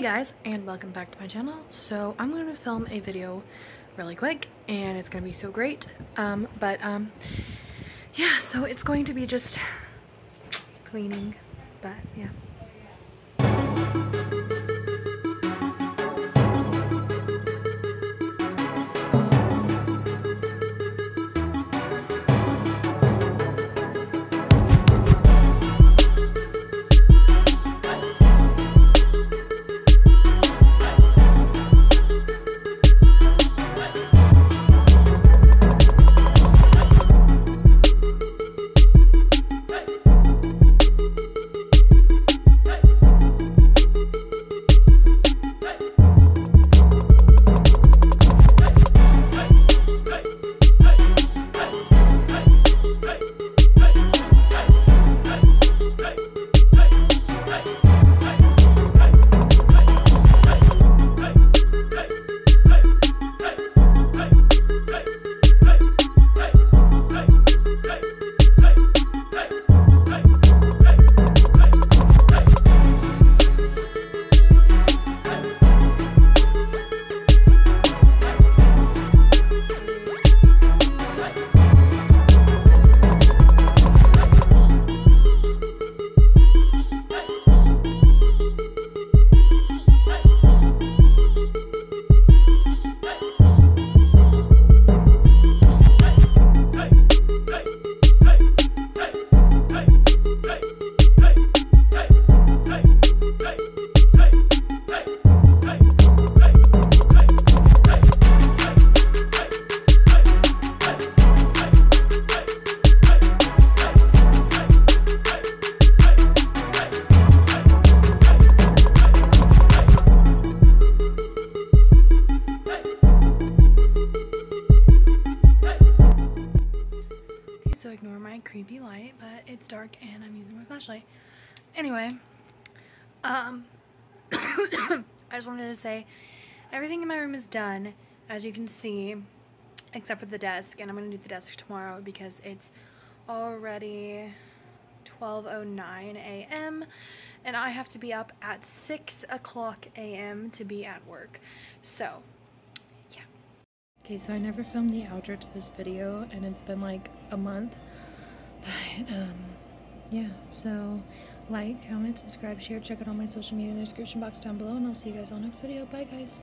Hey guys and welcome back to my channel. So I'm going to film a video really quick and it's going to be so great. Um, but um, yeah, so it's going to be just cleaning, but yeah. But it's dark and I'm using my flashlight. Anyway, um, I just wanted to say everything in my room is done, as you can see, except for the desk, and I'm going to do the desk tomorrow because it's already 12.09 a.m. and I have to be up at 6 o'clock a.m. to be at work. So, yeah. Okay, so I never filmed the outro to this video and it's been like a month. But, um, yeah, so like, comment, subscribe, share, check out all my social media in the description box down below and I'll see you guys all next video. Bye, guys.